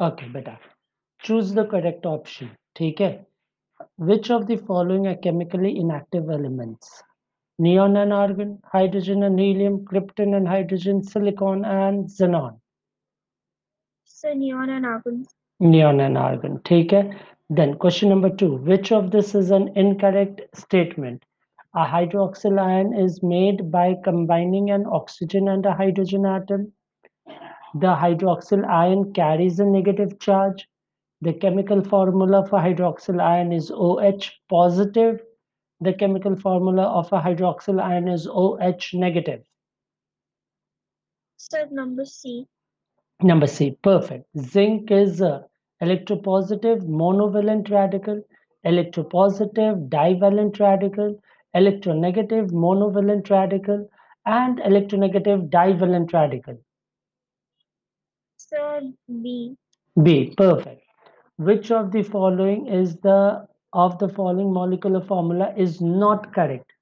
Okay, beta. Choose the correct option. ठीक है? Which of the following are chemically inactive elements? Neon and argon, hydrogen and helium, krypton and hydrogen, silicon and xenon. So neon and argon. Neon and argon. ठीक है? Then question number two. Which of this is an incorrect statement? A hydroxyl ion is made by combining an oxygen and a hydrogen atom. The hydroxyl ion carries a negative charge. The chemical formula for hydroxyl ion is OH positive. The chemical formula of a hydroxyl ion is OH negative. So number C. Number C, perfect. Zinc is a electropositive monovalent radical, electropositive divalent radical, electronegative monovalent radical, and electronegative divalent radical So B. B, perfect. Which of the following is the of the following molecular formula is not correct?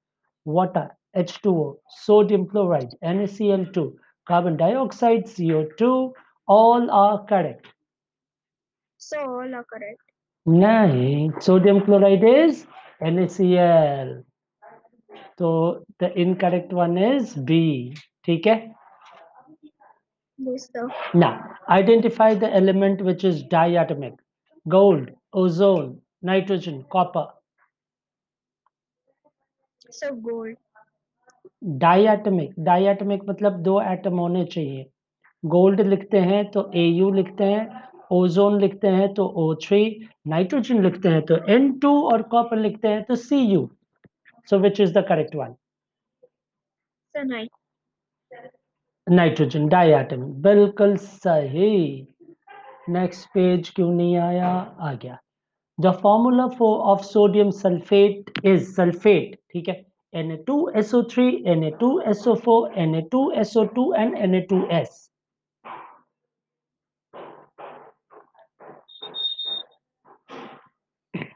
Water, H2O, sodium chloride, NaCl2, carbon dioxide, CO2, all are correct. So all are correct. Nine. Sodium chloride is NaCl. So the incorrect one is B. ठीक है? Yes, sir. Now, identify the element which is diatomic. Gold, ozone, nitrogen, copper. So gold. Diatomic diatomic मतलब दो atom होने चाहिए gold लिखते हैं तो Au लिखते हैं ओजोन लिखते हैं तो O3 नाइट्रोजन लिखते हैं तो N2 और कॉपर लिखते हैं तो Cu so which is the correct one. Nitrogen diatomic बिल्कुल सही नेक्स्ट पेज क्यों नहीं आया आ गया the formula for of sodium sulphate is sulphate ठीक है N A two S O three N A two S O four N A two S O Na2SO3, Na2SO4, Na2SO2 and Na2S.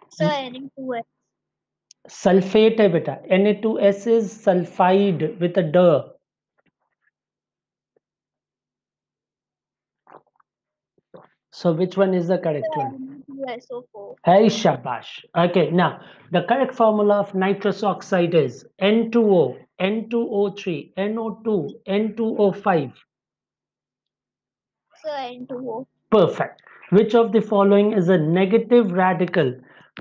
So Na2S. Sulfate है बेटा Na2S is sulfide with a d. So which one is the correct one? Na2SO4. Hey shabash. Okay, now the correct formula of nitrous oxide is N2O, N2O3, NO2, N2O5. So N2O. Perfect. Which of the following is a negative radical?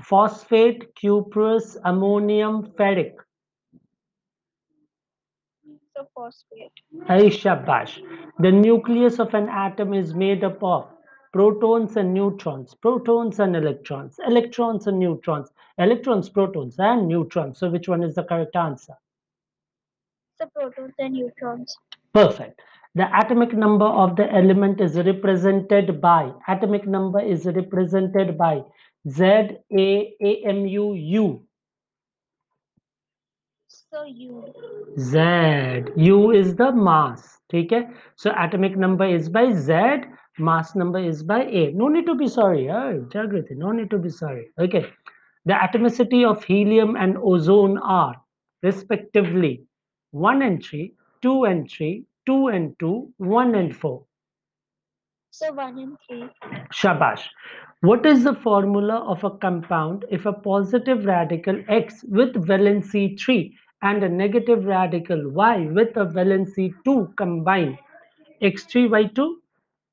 Phosphate, cuprous, ammonium, ferric. So phosphate. Hey shabash. The nucleus of an atom is made up of protons and neutrons, protons and electrons, electrons and neutrons, electrons, protons, and neutrons. So, which one is the correct answer? The protons and neutrons. Perfect. The atomic number of the element is represented by, atomic number is represented by Z A A M U U. So U. Z. U is the mass. Okay. So atomic number is by Z mass number is by A. No need to be sorry. Yeah? No need to be sorry. Okay. The atomicity of helium and ozone are respectively 1 and 3, 2 and 3, 2 and 2, 1 and 4. So one and three. Shabash. What is the formula of a compound if a positive radical X with valency 3 and a negative radical Y with a valency 2 combine? X3Y2,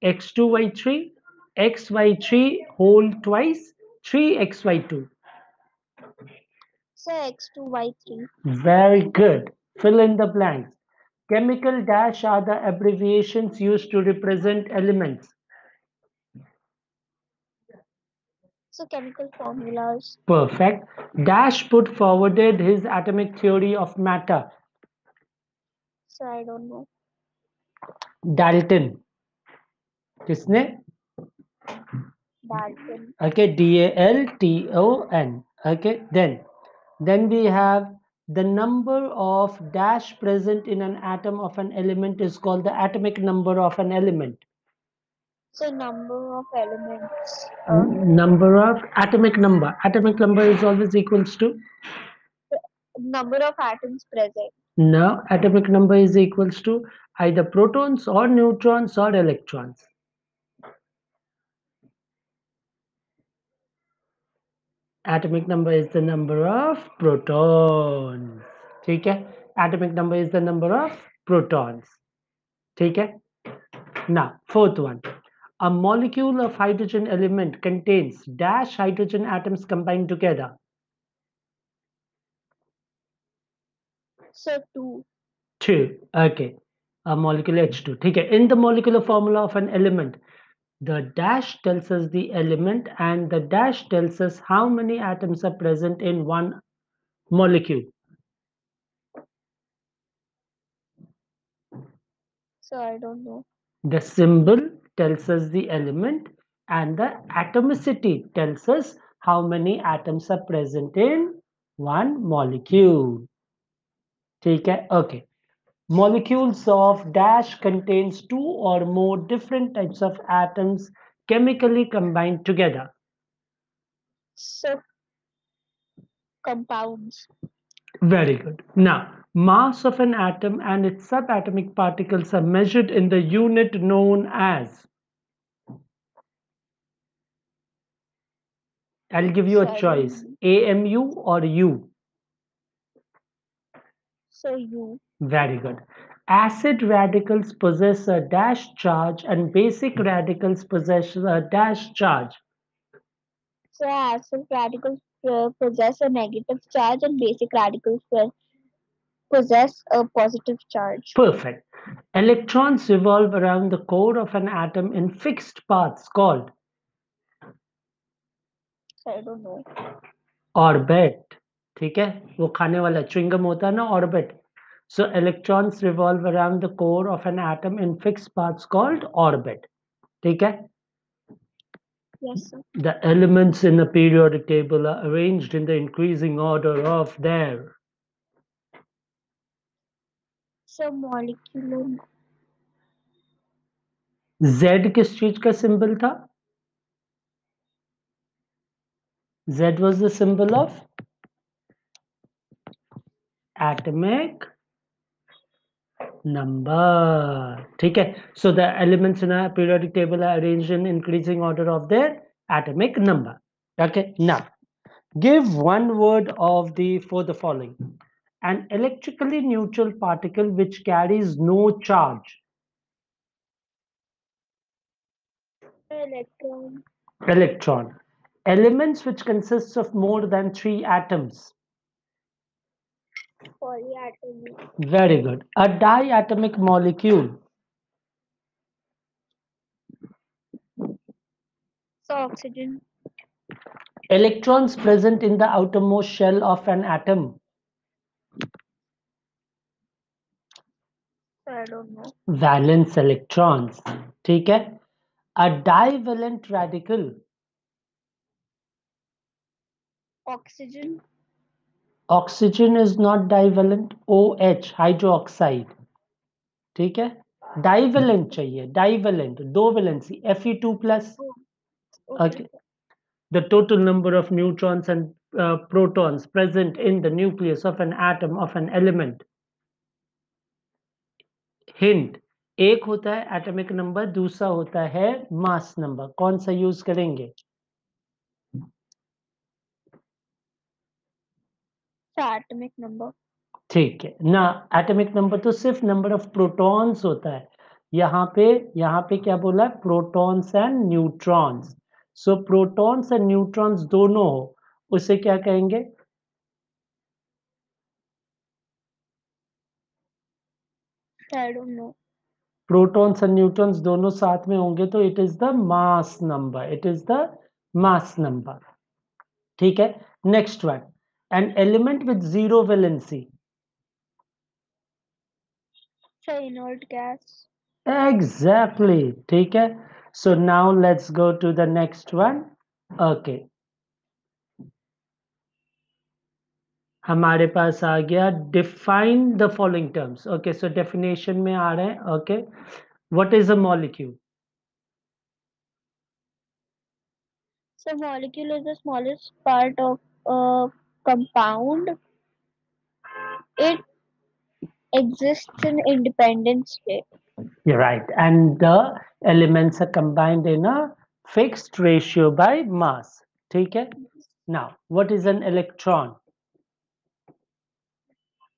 X2Y3, XY3 whole twice, 3XY2. So X2Y3. Very good. Fill in the blanks. Chemical dash are the abbreviations used to represent elements. So chemical formulas. Perfect. Dash put forwarded his atomic theory of matter. So I don't know. Dalton. किसने Dalton. okay D A L T O N okay then then we have the number of dash present in an atom of an element is called the atomic number of an element So number of elements. N- number of atomic number atomic number is always equals to Number of atoms present. no atomic number is equals to either protons or neutrons or electrons atomic number is the number of protons ठीक है atomic number is the number of protons ठीक है now fourth one a molecule of hydrogen element contains dash hydrogen atoms combined together So two. two okay a molecule h2 ठीक है in the molecular formula of an element the dash tells us the element and the dash tells us how many atoms are present in one molecule So I don't know. the symbol tells us the element and the atomicity tells us how many atoms are present in one molecule ठीक है okay molecules of dash contains two or more different types of atoms chemically combined together So compounds. very good now mass of an atom and its subatomic particles are measured in the unit known as i'll give you a choice amu or u So you. Very good. Acid radicals possess a dash charge and basic radicals possess a dash charge. So acid radicals uh, possess a negative charge and basic radicals uh, possess a positive charge. Perfect. Electrons revolve around the core of an atom in fixed paths called So I don't know. orbit. ठीक है वो खाने वाला chewing gum होता है ना orbit. So electrons revolve around the core of an atom in fixed paths called orbit. ठीक है Yes, sir. The elements in a periodic table are arranged in the increasing order of their So molecular. Z किस चीज का symbol था Z was the symbol of atomic number. okay so the elements in a periodic table are arranged in increasing order of their atomic number. Okay now give one word of the for the following. An electrically neutral particle which carries no charge. Electron. Electron. Elements which consists of more than three atoms Polyatomic. very good a diatomic molecule So oxygen. electrons present in the outermost shell of an atom So I don't know. valence electrons ठीक है a divalent radical Oxygen. Oxygen is not divalent O H hydro oxide ठीक है? Divalent hmm. चाहिए divalent दो valency F E two plus the total number of neutrons and protons present in the nucleus of an atom of an element hint एक होता है atomic number दूसरा होता है मास नंबर कौन सा यूज़ करेंगे? So atomic number. ठीक है। ना एटॉमिक नंबर तो सिर्फ़ नंबर ऑफ़ प्रोटॉन्स होता है। यहाँ पे यहाँ पे क्या बोला? है protons and neutrons so protons and neutrons दोनों हो उसे क्या कहेंगे. प्रोटॉन्स एंड न्यूट्रॉन्स दोनों साथ में होंगे तो it is the mass number it is the mass number ठीक है? Next one an element with zero valency So inert gas. Exactly. ठीक है So now let's go to the next one. Okay. हमारे पास आ गया define the following terms. Okay, so definition में आ रहे हैं. Okay. What is a molecule? So molecule is the smallest part of a compound, it exists in independent state. You're right. And the elements are combined in a fixed ratio by mass. Take it. Now, what is an electron?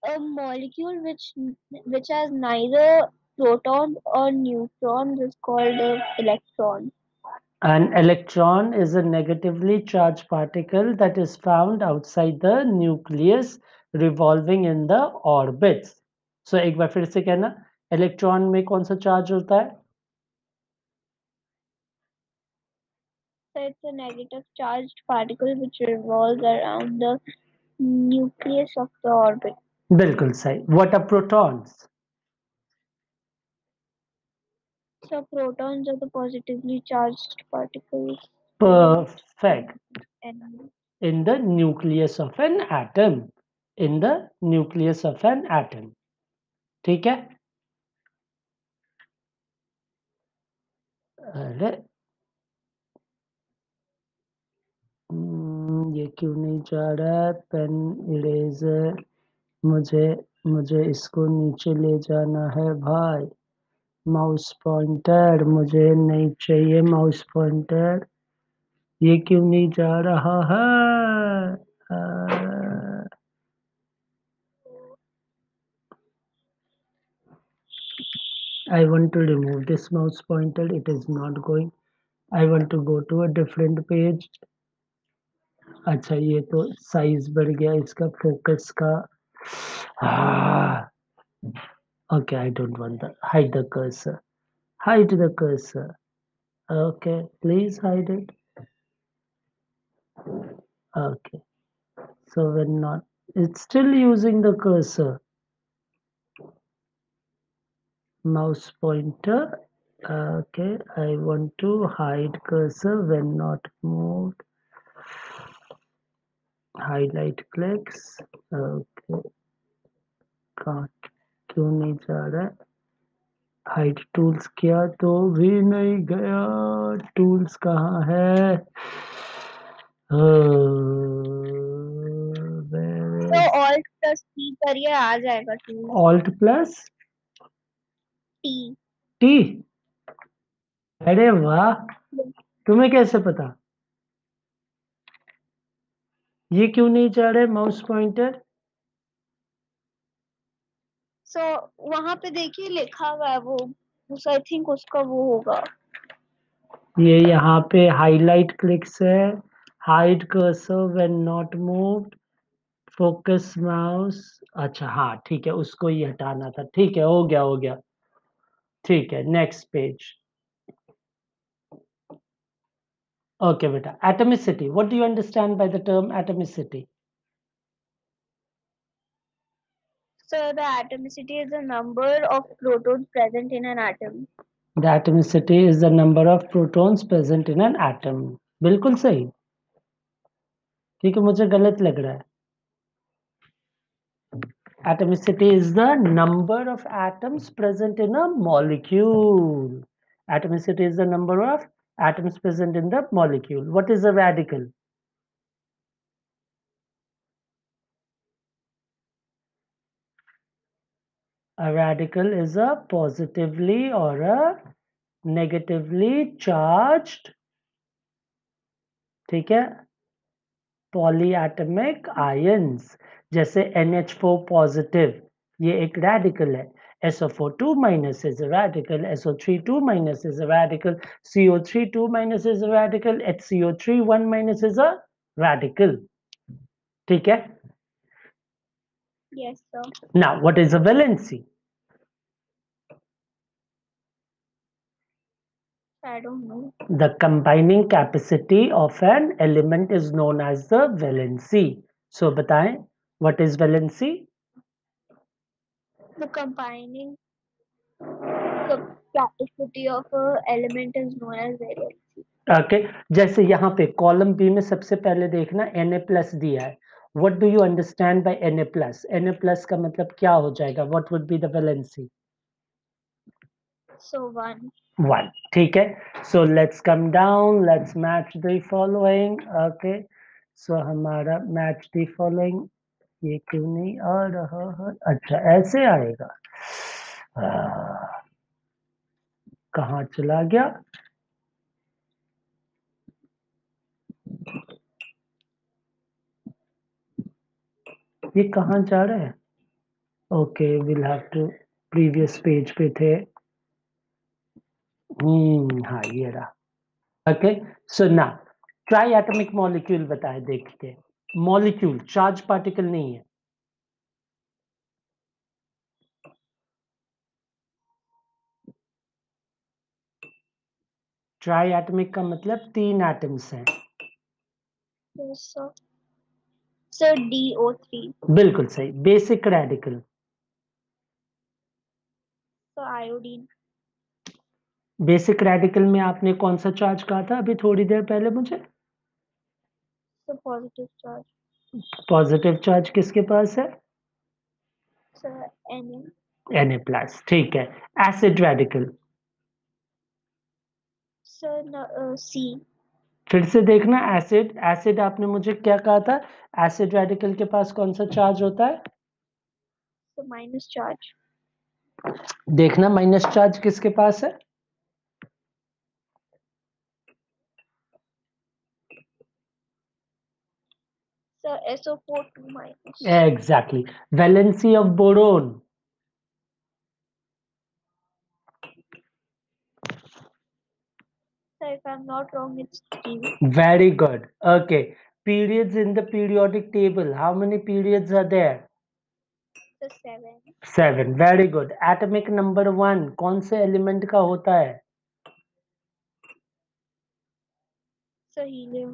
A molecule which which has neither proton or neutron is called an electron. An electron is a negatively charged particle that is found outside the nucleus revolving in the orbits. So एक बार फिर से कहना electron में कौन सा charge होता है So it's a negative charged particle which revolves around the nucleus of the orbit. बिल्कुल सही What are protons? So protons are the positively charged particles. Perfect. And In the nucleus of an atom. In the nucleus of an atom. ठीक है अरे हम्म, ये क्यों नहीं जा रहा है पेन इरेजर मुझे मुझे इसको नीचे ले जाना है भाई माउस पॉइंटर मुझे नहीं चाहिए माउस पॉइंटर ये क्यों नहीं जा रहा है? I want to remove this mouse pointer it is not going I want to go to a different page अच्छा ये तो साइज़ बढ़ गया, इसका फोकस का। हाँ okay I don't want that hide the cursor. Hide the cursor. Okay please hide it. Okay. So when not it's still using the cursor. Mouse pointer. Okay I want to hide cursor when not moved. Highlight clicks. Okay. काट क्यों नहीं जा रहा है? Hide tools किया तो भी नहीं गया। टूल्स कहाँ है? तो ऑल्ट प्लस टी करिए आ जाएगा tool alt plus T T अरे वाह! तुम्हें कैसे पता? ये क्यों नहीं जा रहे माउस पॉइंटर सो so, वहाँ पे देखिए लिखा हुआ है वो आई थिंक उसका वो होगा। ये यहाँ पे हाईलाइट क्लिक्स है। Hide cursor when not moved focus mouse अच्छा हाँ ठीक है उसको ही हटाना था। ठीक है हो गया हो गया। ठीक है नेक्स्ट पेज ओके बेटा atomicity what do you understand by the term atomicity So the atomicity is the number of protons present in an atom. The atomicity is the number of protons present in an atom. बिल्कुल सही क्योंकि मुझे गलत लग रहा है Atomicity is the number of atoms present in a molecule. Atomicity is the number of atoms present in the molecule. What is a radical? A radical is a positively or a negatively charged ठीक है polyatomic ions जैसे NH4 positive ये एक radical है SO4 2 minus is a radical SO3 2 minus is a radical CO3 2 minus is a radical HCO3 1 minus is a radical ठीक है Yes, sir. Now, what is a valency? I don't know. The combining capacity of an element is known as the valency. So, बताएँ, what is valency? The combining capacity of an element is known as valency. Okay, जैसे यहाँ पे column B में सबसे पहले देखना Na plus दिया है what do you understand by Na plus? Na plus का मतलब क्या हो जाएगा? What would be the valency? So one. One. ठीक है. So let's come down. Let's match the following. Okay. So हमारा match the following. ये क्यों नहीं आ रहा है? अच्छा ऐसे आएगा. कहाँ चला गया? ये कहाँ जा रहा है okay will have to previous page पे थे हम्म हाँ ये रहा ओके सो ना ट्राई एटमिक मॉलिक्यूल बताए देख के मॉलिक्यूल चार्ज पार्टिकल नहीं है ट्राई एटमिक का मतलब तीन एटम्स हैं. Sir, DO3. बिल्कुल सही basic radical So, iodine. Basic radical में आपने कौन सा चार्ज कहा था? अभी थोड़ी देर पहले मुझे। positive charge. पॉजिटिव चार्ज किसके पास है? Na. Na प्लस ठीक है। एसिड रेडिकल uh, फिर से देखना एसिड एसिड आपने मुझे क्या कहा था? एसिड रेडिकल के पास कौन सा चार्ज होता है? So, चार्ज देखना माइनस चार्ज किसके पास है? Sir, SO4 2 minus. Valency of boron Sir, if I'm not wrong, it's 3. very good okay periods in the periodic table how many periods are there So, 7. Seven very good atomic number one कौन से element का होता है So, helium.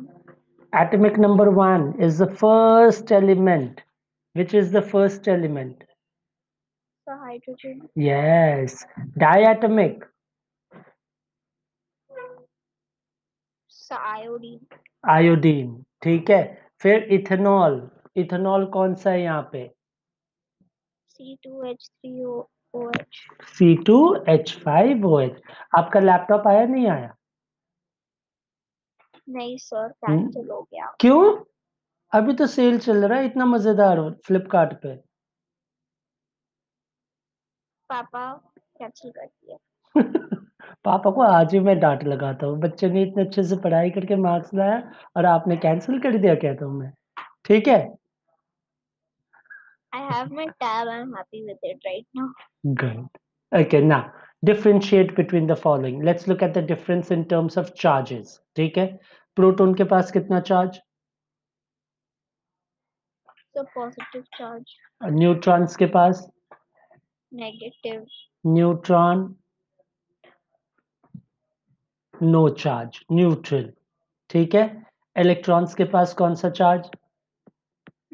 Atomic number one is the first element which is the first element So, hydrogen. yes diatomic So, iodine. iodine ठीक है फिर ethanol ethanol कौन सा है यहाँ पे C2H3OH. C2H5OH आपका लैपटॉप आया नहीं आया नहीं सर कैंसिल हो गया। क्यों? अभी तो सेल चल रहा है इतना मज़ेदार हो फ्लिपकार्ट पे। पापा कैंसिल कर दिया पापा को आज ही मैं डांट लगाता हूँ। बच्चे ने इतने अच्छे से पढ़ाई करके मार्क्स लाया और आपने कैंसिल कर दिया कहता हूँ मैं ठीक है? I have my tab I'm happy with it right now Good. Okay, now differentiate between the following. Let's look at the difference in terms of charges. ठीक है प्रोटॉन के पास कितना charge so positive charge neutrons के पास negative neutron no charge neutral ठीक है electrons के पास कौन सा चार्ज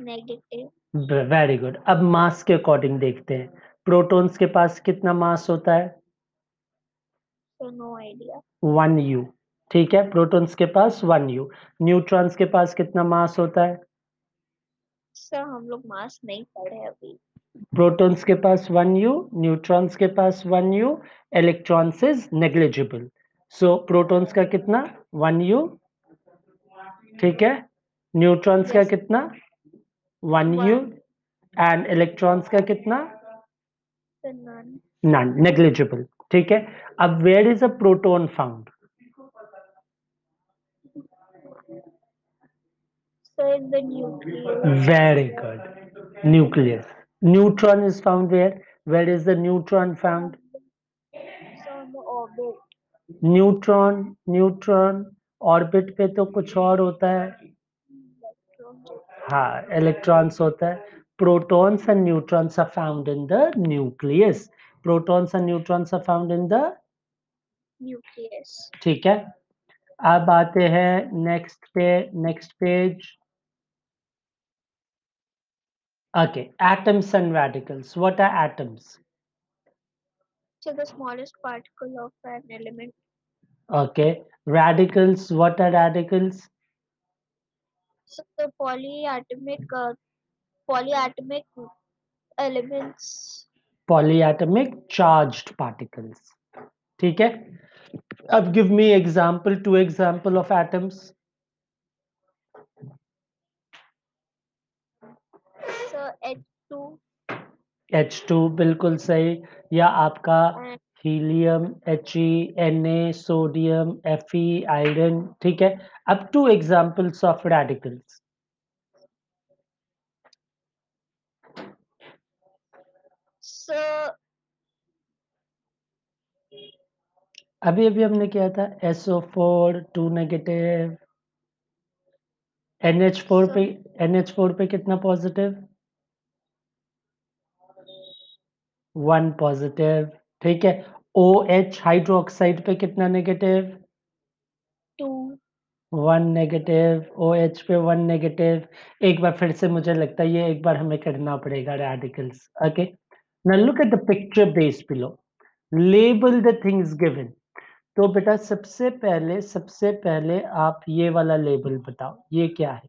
negative वेरी गुड अब मास के अकॉर्डिंग देखते हैं Protons के पास कितना मास होता है? वन यू ठीक है? प्रोटॉन्स के पास वन यू। न्यूट्रॉन्स के पास कितना मास होता है? सर हम लोग मास नहीं पढ़े अभी। प्रोटॉन्स के पास वन यू न्यूट्रॉन्स के पास one U electrons is negligible. So protons का कितना? वन यू ठीक है? न्यूट्रॉन्स का कितना? वन यू एंड इलेक्ट्रॉन्स का कितना? नन नेग्लिजिबल ठीक है? अब where is a proton found very good nucleus neutron is found where where is the neutron found neutron neutron orbit पे तो कुछ और होता है? हाँ इलेक्ट्रॉन्स होता है। protons and neutrons are found in the nucleus protons and neutrons are found in the nucleus ठीक है अब आते हैं नेक्स्ट पे next page okay atoms and radicals what are atoms so the smallest particle of an element okay radicals what are radicals so the polyatomic uh, polyatomic elements polyatomic charged particles ठीक है अब give me example two example of atoms so H2 H2 बिल्कुल सही या आपका helium H N A sodium F iron ठीक है अब two examples of radicals So अभी अभी हमने किया था SO4 टू नेगेटिव NH4 पे NH4 पे कितना पॉजिटिव वन पॉजिटिव ठीक है। OH हाइड्रोक्साइड पे कितना negative two. One negative O H पे वन नेगेटिव एक बार फिर से मुझे लगता है ये एक बार हमें करना पड़ेगा radicals okay now look at the picture base below label the things given. तो बेटा सबसे पहले सबसे पहले आप ये वाला लेबल बताओ ये क्या है?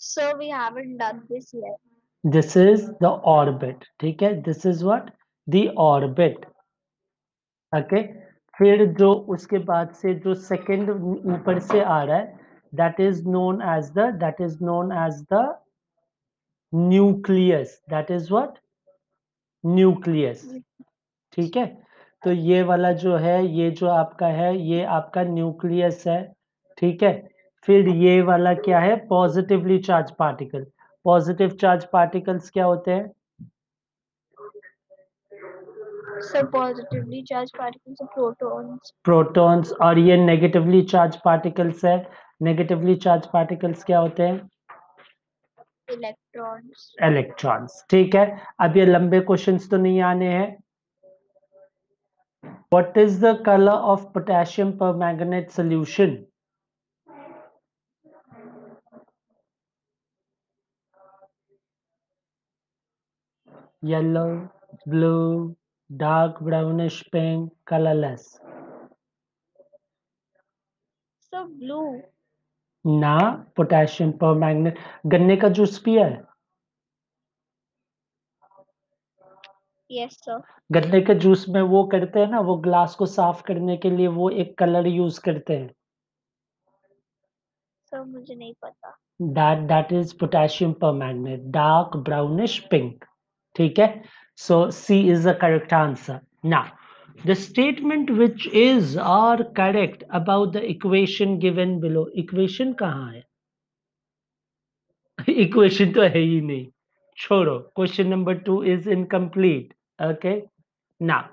So we haven't done this yet. This is the orbit ठीक है? This is what the orbit okay फिर जो उसके बाद से जो सेकंड ऊपर से आ रहा है that is known as the that is known as the nucleus that is what nucleus ठीक है? तो ये वाला जो है ये जो आपका है ये आपका न्यूक्लियस है ठीक है? फिर ये वाला क्या है? Positively charge particle. Positive charge particles क्या होते हैं? are प्रोटॉन्स और ये नेगेटिवली चार्ज पार्टिकल्स है। नेगेटिवली चार्ज पार्टिकल्स क्या होते हैं? Electrons. इलेक्ट्रॉन्स ठीक है? अब ये लंबे क्वेश्चंस तो नहीं आने हैं। What is the colour of potassium permanganate solution yellow blue dark brownish pink colorless. So blue. ना पोटेशियम पर मैग्नेट गन्ने का जूस भी है? Yes, गन्ने के जूस में वो करते हैं ना वो ग्लास को साफ़ करने के लिए वो एक कलर यूज़ करते हैं। So, मुझे नहीं पता। डार्क ब्राउनिश पिंक ठीक है? So C is the correct answer ना the statement which is or correct about the equation given below equation कहाँ है equation तो है ही नहीं छोड़ो question number two is incomplete okay now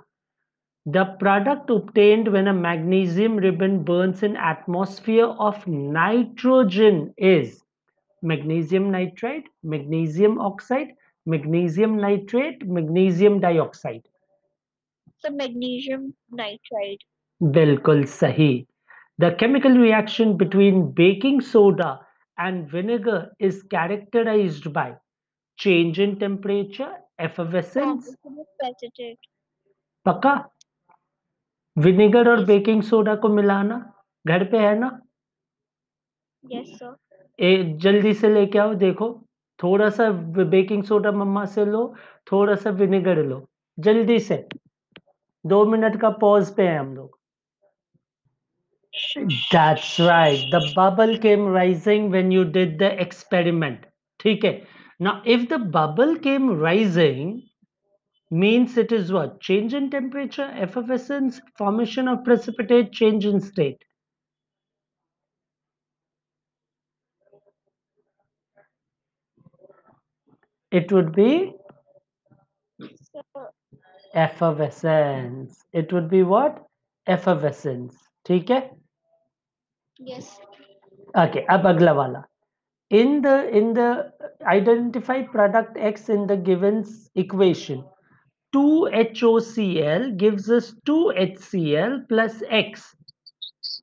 the product obtained when a magnesium ribbon burns in atmosphere of nitrogen is magnesium nitride, magnesium oxide, magnesium nitrate, magnesium dioxide. It's magnesium nitride बिल्कुल सही। The chemical reaction between baking soda and vinegar is characterised by change in temperature effervescence पक्का? Vinegar और baking soda को मिलाना? घर पे है ना? यस सर ए जल्दी से लेके आओ देखो। थोड़ा सा बेकिंग सोडा मम्मा से लो थोड़ा सा विनेगर लो। जल्दी से। दो मिनट का पॉज पे है हम लोग That's right. The bubble came rising when you did the experiment. ठीक है. Now, if the bubble came rising, means it is what? Change in temperature, effervescence, formation of precipitate, change in state. It would be So effervescence. It would be what? Effervescence. ठीक है? yes. Okay, अब अगला वाला. In the in the identify product X in the given equation, 2HOCl gives us 2HCl plus X.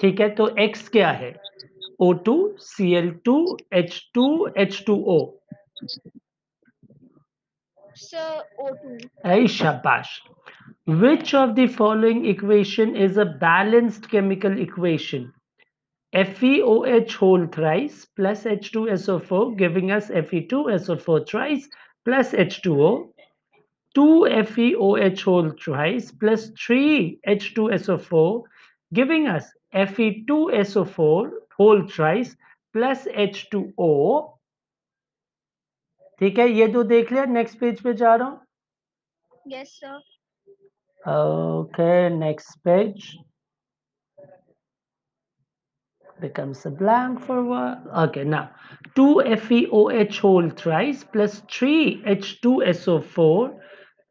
ठीक है तो X क्या है? O2, Cl2, H2, H2O. So O2. Hey, shabash. Which of the following equation is a balanced chemical equation? FeOH whole thrice plus H2SO4 giving us Fe2SO4 thrice plus H2O. 2 FeOH whole thrice plus 3 H2SO4 giving us Fe2SO4 whole thrice plus H2O. ठीक है ये दो देख लिया next page पे जा रहा हूँ. Okay, next page. becomes a blank for what? Okay, now 2 FeOH whole thrice plus 3 H2SO4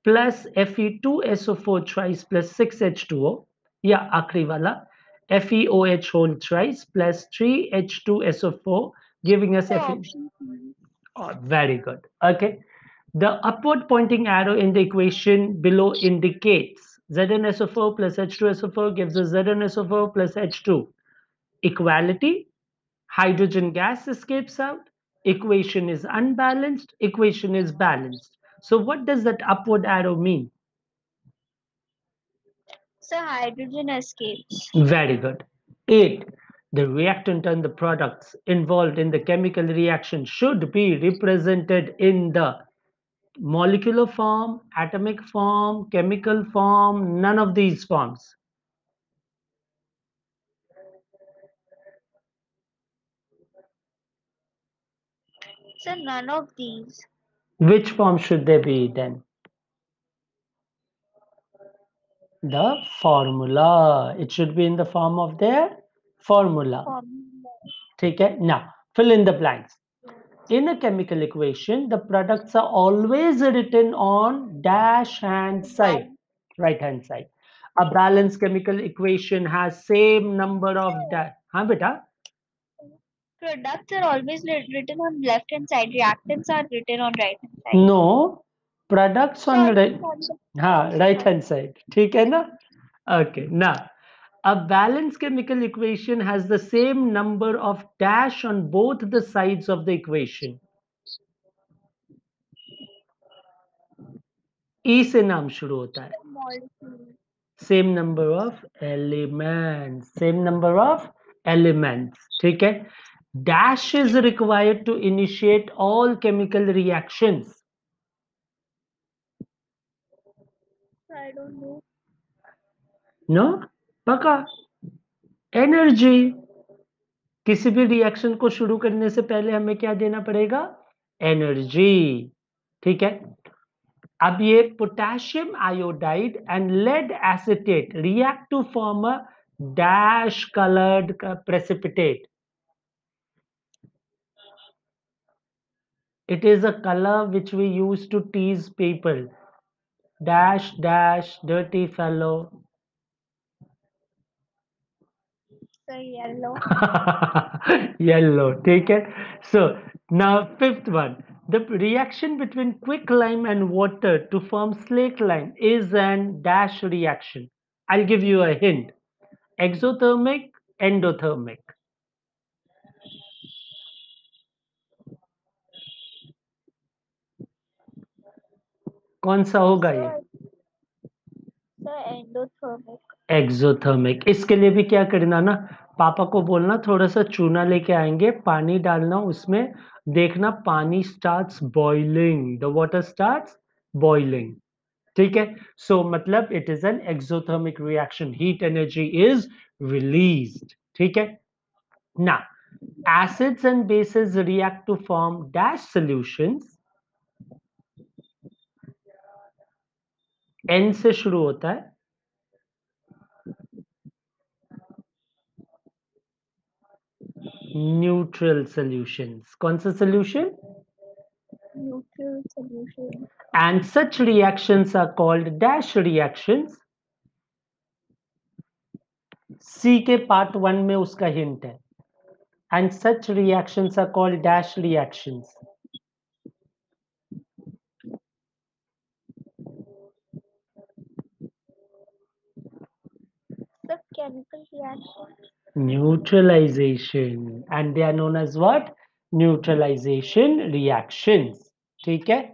plus Fe2SO4 thrice plus 6 H2O. Yeah, आखिरी वाला FeOH whole thrice plus 3 H2SO4 giving us Fe. Oh, very good. Okay. The upward pointing arrow in the equation below indicates ZnSO4 plus H2SO4 gives us ZnSO4 plus H2. Equality, hydrogen gas escapes out, equation is unbalanced, equation is balanced. So what does that upward arrow mean? So hydrogen escapes. Very good. Eight, the reactant and the products involved in the chemical reaction should be represented in the molecular form, atomic form, chemical form, none of these forms. So none of these. Which form should they be then? The formula. It should be in the form of their formula. Take it now. Fill in the blanks. In a chemical equation, the products are always written on dash hand side, right hand side. A balanced chemical equation has same number of dash. Products are always written on left hand side reactants are written on right hand side no products on right ha right hand side theek hai na okay now a balanced chemical equation has the same number of dash on both the sides of the equation e से नाम शुरू होता है molecule. same number of elements same number of elements ठीक है dash is required to initiate all chemical reactions I don't know. No पका। Energy किसी भी रिएक्शन को शुरू करने से पहले हमें क्या देना पड़ेगा? एनर्जी ठीक है? अब ये potassium iodide and lead acetate react to form a dash coloured precipitate it is a color which we use to tease people. Dash dash, dirty fellow. Sir, yellow. yellow take it so now fifth one the reaction between quicklime and water to form slake lime is an dash reaction i'll give you a hint exothermic endothermic कौन सा होगा ये Sir, sir, endothermic. Exothermic इसके लिए भी क्या करना ना, पापा को बोलना थोड़ा सा चूना लेके आएँगे, पानी डालना, उसमें देखना पानी starts boiling the water starts boiling ठीक है? सो मतलब it is an exothermic reaction heat energy is released ठीक है? ना acids and bases react to form dash solutions. N से शुरू होता है. neutral solutions कौन सा solution Neutral solution. and such reactions are called dash reactions C के part वन में उसका hint है and such reactions are called dash reactions The chemical reaction. neutralization and they are known as what neutralization reactions ठीक है